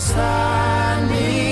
standing.